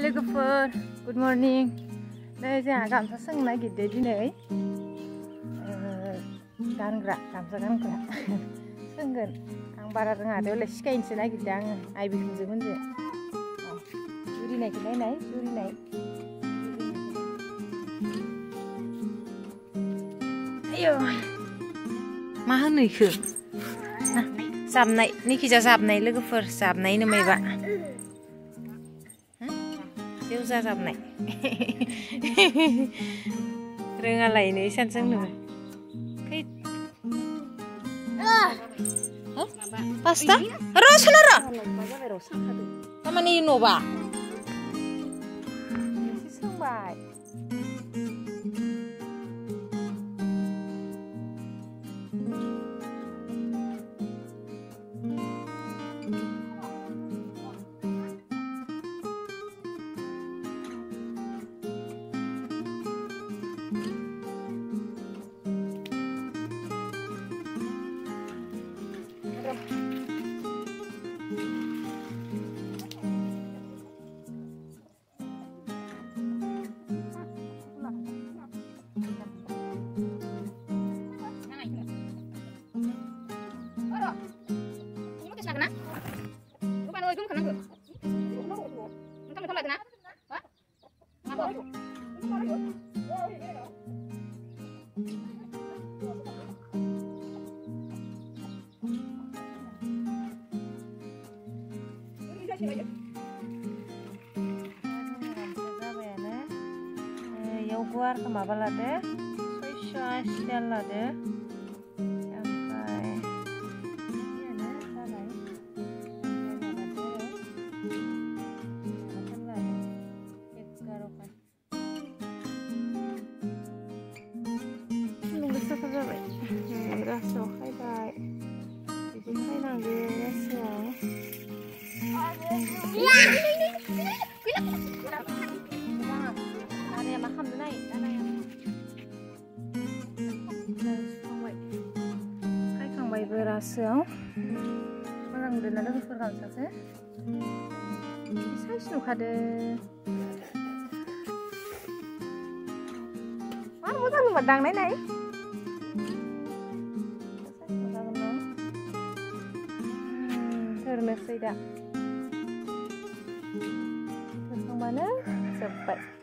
लोगोफोर good morning नै जोंहा गामसा सोंनो नागिरदो दिनै गानग्रा गामसा गानग्रा सोंगोन आं बारा रोङा देवलाय सिखायनोसो नागिरदों आङो आइ बिखुनजो मोनजो जुरिनायखौ नायनाय जुरिनाय आयौ मा होनो इखो जाबनाय निखिजा जाबनाय लोगोफोर जाबनाय मायबा susah sama nek Rengal Pasta? Rosa nara? ini nubah itu kan nang. Entar entar lagi nah. Hah? ya itu? guar kama balade, soy shosh yallade. này ra này खांबाय बोरासोआव मोजां नुदोंना लोगोफोर गामसासो साइज नुखादो आरो मोजां नुबा दांनाय नाय थोरनोसै दा थोरखांबानो जोब्बाय